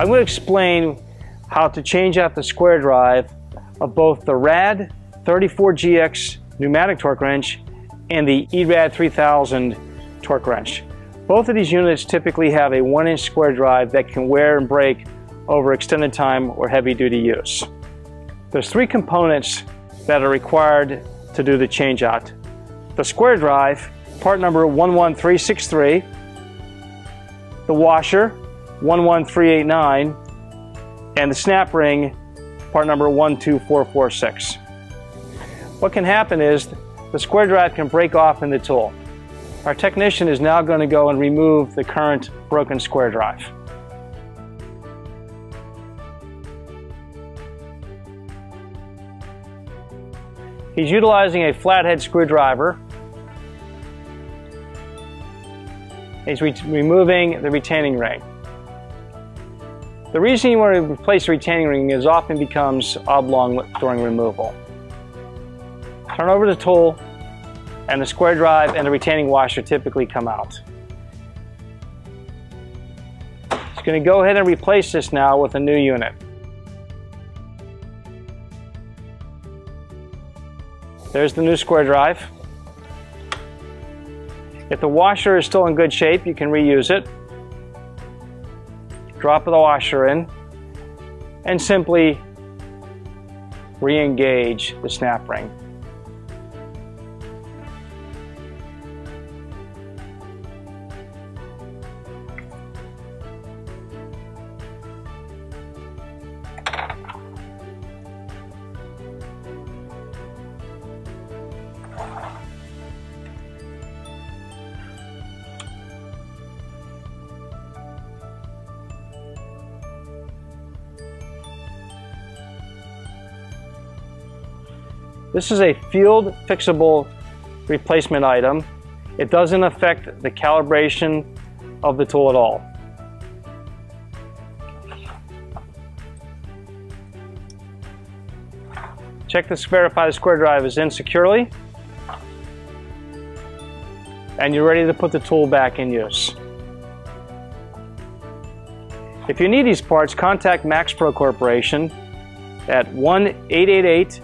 I'm going to explain how to change out the square drive of both the RAD 34GX pneumatic torque wrench and the ERAD 3000 torque wrench. Both of these units typically have a one inch square drive that can wear and break over extended time or heavy duty use. There's three components that are required to do the change out. The square drive, part number 11363, the washer, 11389, and the snap ring, part number 12446. What can happen is the square drive can break off in the tool. Our technician is now going to go and remove the current broken square drive. He's utilizing a flathead screwdriver. He's re removing the retaining ring. The reason you want to replace the retaining ring is often becomes oblong during removal. Turn over the tool and the square drive and the retaining washer typically come out. Just going to go ahead and replace this now with a new unit. There's the new square drive. If the washer is still in good shape, you can reuse it. Drop the washer in and simply re-engage the snap ring. This is a field fixable replacement item. It doesn't affect the calibration of the tool at all. Check to verify the square drive is in securely and you're ready to put the tool back in use. If you need these parts, contact MaxPro Corporation at 1 888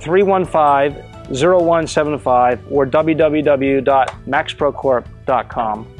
315 0175 or www.maxprocorp.com.